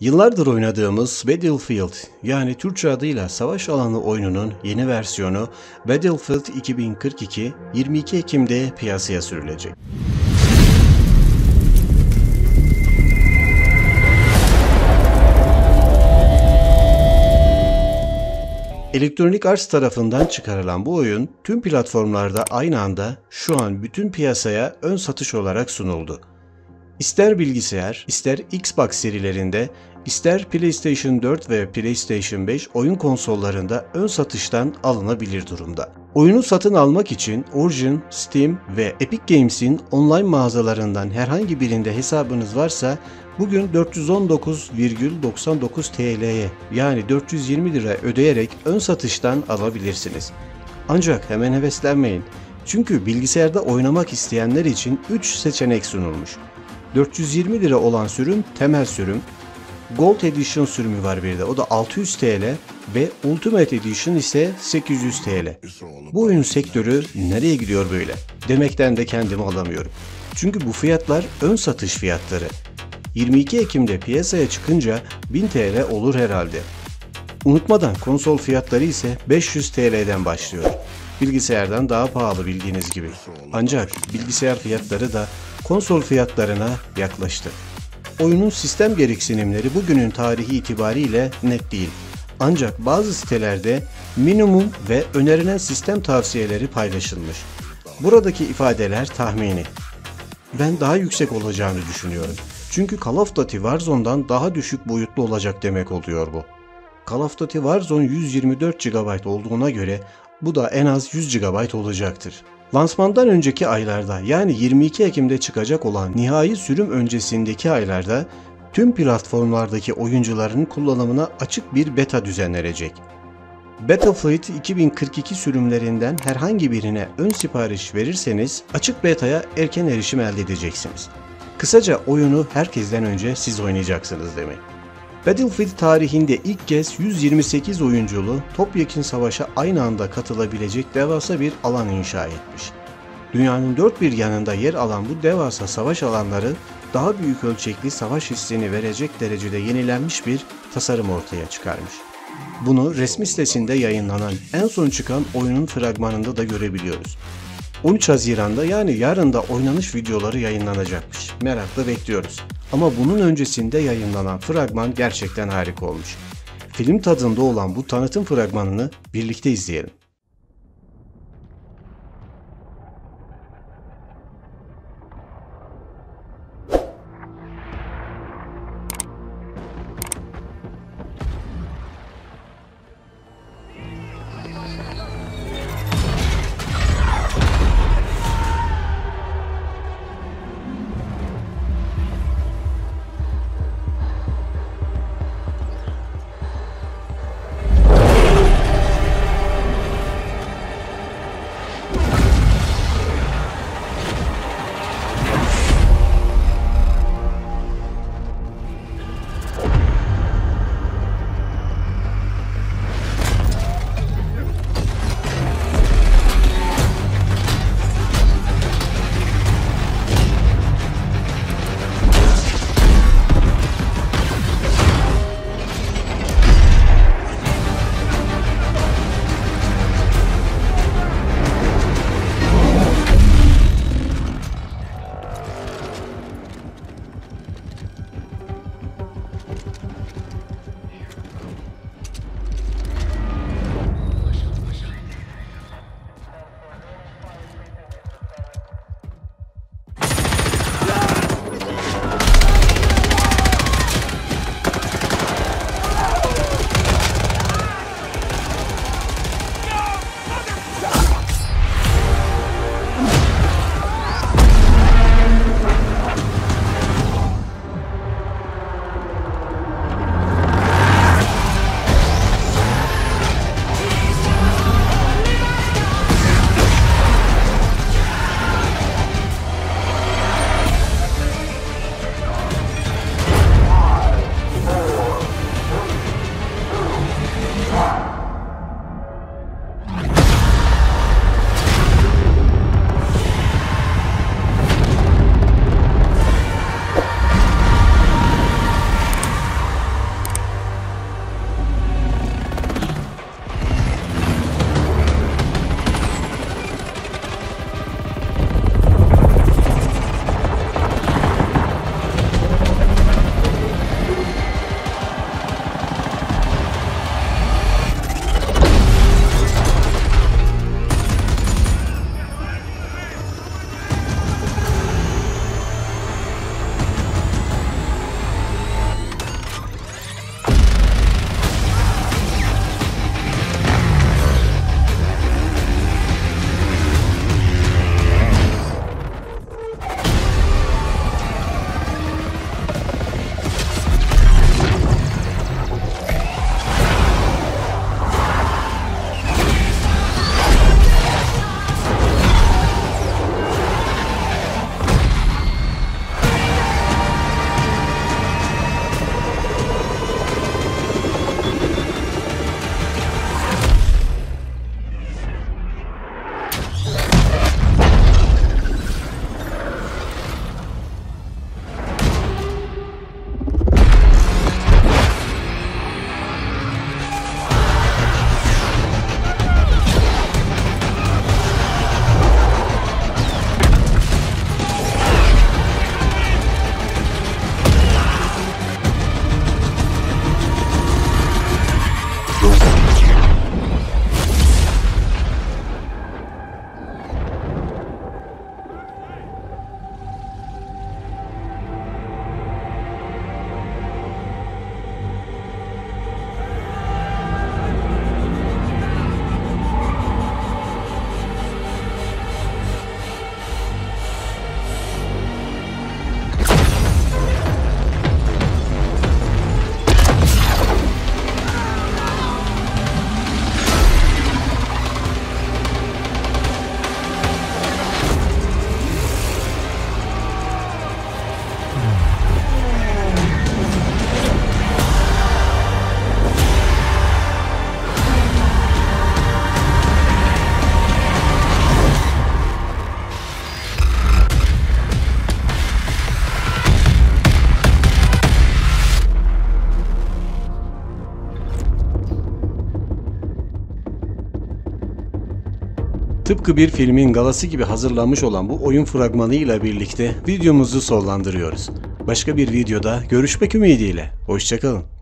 Yıllardır oynadığımız Battlefield yani Türkçe adıyla Savaş Alanı oyununun yeni versiyonu Battlefield 2042 22 Ekim'de piyasaya sürülecek. Electronic Arts tarafından çıkarılan bu oyun tüm platformlarda aynı anda şu an bütün piyasaya ön satış olarak sunuldu. İster bilgisayar, ister Xbox serilerinde, ister PlayStation 4 ve PlayStation 5 oyun konsollarında ön satıştan alınabilir durumda. Oyunu satın almak için Origin, Steam ve Epic Games'in online mağazalarından herhangi birinde hesabınız varsa bugün 419,99 TL'ye yani 420 lira ödeyerek ön satıştan alabilirsiniz. Ancak hemen heveslenmeyin. Çünkü bilgisayarda oynamak isteyenler için 3 seçenek sunulmuş. 420 lira olan sürüm temel sürüm. Gold Edition sürümü var bir de. O da 600 TL ve Ultimate Edition ise 800 TL. Bu oyun sektörü nereye gidiyor böyle? Demekten de kendimi alamıyorum. Çünkü bu fiyatlar ön satış fiyatları. 22 Ekim'de piyasaya çıkınca 1000 TL olur herhalde. Unutmadan konsol fiyatları ise 500 TL'den başlıyor. Bilgisayardan daha pahalı bildiğiniz gibi. Ancak bilgisayar fiyatları da konsol fiyatlarına yaklaştı. Oyunun sistem gereksinimleri bugünün tarihi itibariyle net değil. Ancak bazı sitelerde minimum ve önerilen sistem tavsiyeleri paylaşılmış. Buradaki ifadeler tahmini. Ben daha yüksek olacağını düşünüyorum. Çünkü Call of Duty Warzone'dan daha düşük boyutlu olacak demek oluyor bu. Call of Duty Warzone 124 GB olduğuna göre bu da en az 100 GB olacaktır. Lansmandan önceki aylarda yani 22 Ekim'de çıkacak olan nihai sürüm öncesindeki aylarda tüm platformlardaki oyuncuların kullanımına açık bir beta düzenlenecek. Battlefield 2042 sürümlerinden herhangi birine ön sipariş verirseniz açık beta'ya erken erişim elde edeceksiniz. Kısaca oyunu herkesten önce siz oynayacaksınız demek. Battlefield tarihinde ilk kez 128 oyunculu topyekun savaşa aynı anda katılabilecek devasa bir alan inşa etmiş. Dünyanın dört bir yanında yer alan bu devasa savaş alanları daha büyük ölçekli savaş hissini verecek derecede yenilenmiş bir tasarım ortaya çıkarmış. Bunu resmi sitesinde yayınlanan en son çıkan oyunun fragmanında da görebiliyoruz. 13 Haziran'da yani yarın da oynanış videoları yayınlanacakmış. Merakla bekliyoruz. Ama bunun öncesinde yayınlanan fragman gerçekten harika olmuş. Film tadında olan bu tanıtım fragmanını birlikte izleyelim. Tıpkı bir filmin galası gibi hazırlanmış olan bu oyun fragmanı ile birlikte videomuzu sonlandırıyoruz. Başka bir videoda görüşmek ümidiyle. Hoşçakalın.